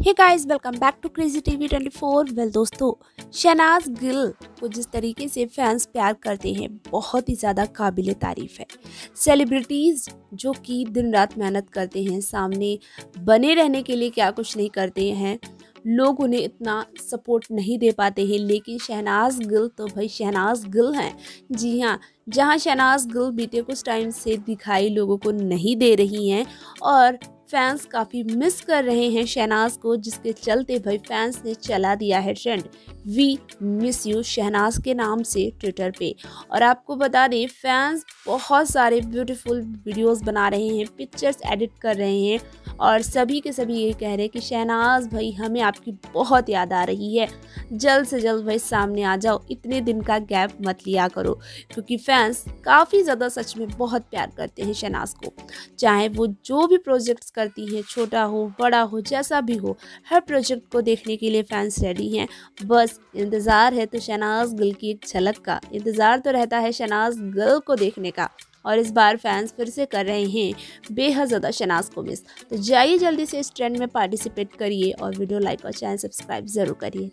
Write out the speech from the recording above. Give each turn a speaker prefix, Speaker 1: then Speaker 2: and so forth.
Speaker 1: Hey guys welcome back to crazy TV 24 well दोस्तों, शहनाज गिल को जिस तरीके से फैंस प्यार करते हैं, बहुत ही ज़्यादा काबिल तारीफ़ है। सेलिब्रिटीज़ जो कि दिन रात मेहनत करते हैं, सामने बने रहने के लिए क्या कुछ नहीं करते हैं, लोग उन्हें इतना सपोर्ट नहीं दे पाते हैं। लेकिन शहनाज गिल तो भाई शहनाज गिल हैं। जी हाँ जहाँ शहनाज गिल बीते कुछ टाइम से दिखाई लोगों को नहीं दे रही हैं और फैंस काफ़ी मिस कर रहे हैं शहनाज को, जिसके चलते भाई फैंस ने चला दिया है trend we miss you Shehnaaz के नाम से ट्विटर पे। और आपको बता दें फैंस बहुत सारे ब्यूटीफुल वीडियोस बना रहे हैं पिक्चर्स एडिट कर रहे हैं। और सभी के सभी ये कह रहे हैं कि शहनाज भाई, हमें आपकी बहुत याद आ रही है। जल्द से जल्द भाई सामने आ जाओ, इतने दिन का गैप मत लिया करो, क्योंकि फैंस काफ़ी ज़्यादा सच में बहुत प्यार करते हैं शहनाज को। चाहे वो जो भी प्रोजेक्ट्स करती है, छोटा हो, बड़ा हो, जैसा भी हो, हर प्रोजेक्ट को देखने के लिए फैंस रेडी हैं। बस इंतज़ार है तो शहनाज गिल की झलक का। इंतज़ार तो रहता है शहनाज गिल को देखने का। और इस बार फैंस फिर से कर रहे हैं, बेहद ज़्यादा शनाज को मिस तो जाइए जल्दी से इस ट्रेंड में पार्टिसिपेट करिए और वीडियो लाइक और चैनल सब्सक्राइब ज़रूर करिए।